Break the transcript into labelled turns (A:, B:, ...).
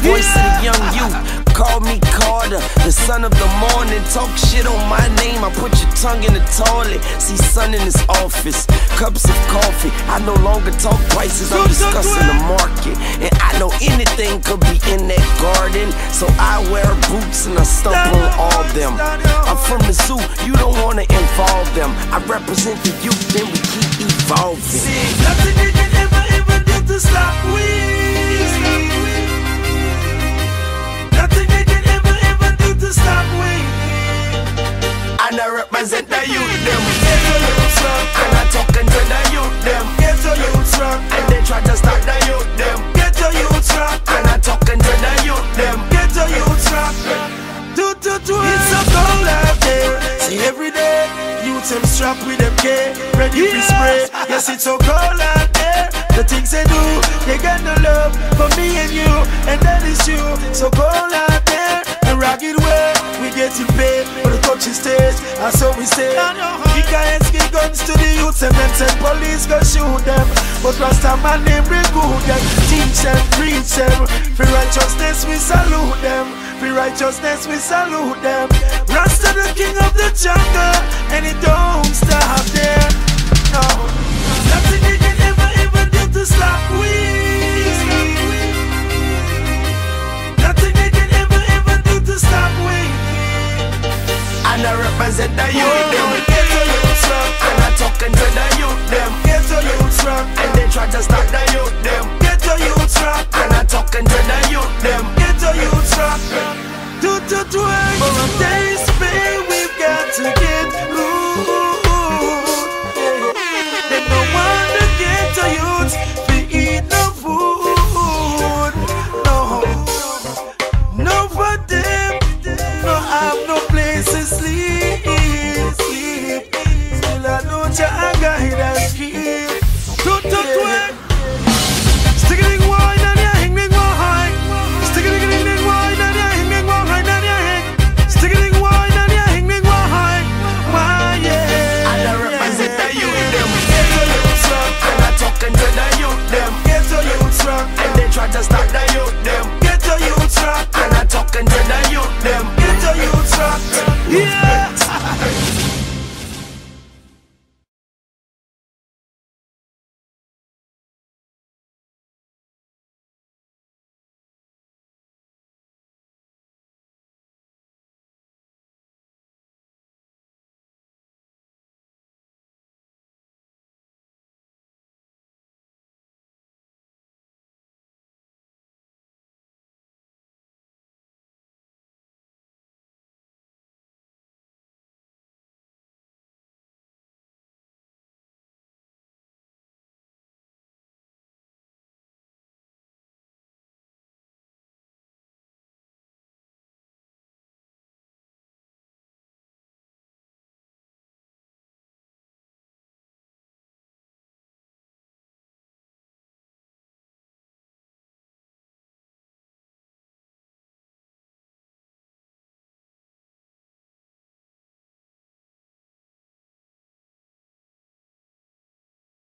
A: voice of the young youth. Call me Carter, the son of the morning. Talk shit on my name, I put your tongue in the toilet. See sun in his office, cups of coffee. I no longer talk prices, I'm discussing the market. And I know anything could be in that garden. So I wear boots and I stump on all them. I'm from the zoo, you don't wanna involve them. I represent the youth, then we keep evolving.
B: See, nothing they can ever, ever do to stop we.
A: Them
B: strapped with them K, ready to spray. Yes, it's so cold out there. The things they do, they got no love for me and you, and that is true. So cold out there, the ragged way, we getting paid for the touching stage, and so we say. We can't get guns to the youths and then send police go shoot them. But Rasta man name recruit them, teach them, preach them. For righteousness we salute them. For righteousness we salute them. Rasta the king of the jungle, and it traffic. Do to do
A: it for a days. them,
B: get
A: to youth
B: rock
A: And they try to stop the youth them,
B: get to youth rock
A: And I talking to the youth them,
B: get to youth rock Yeah.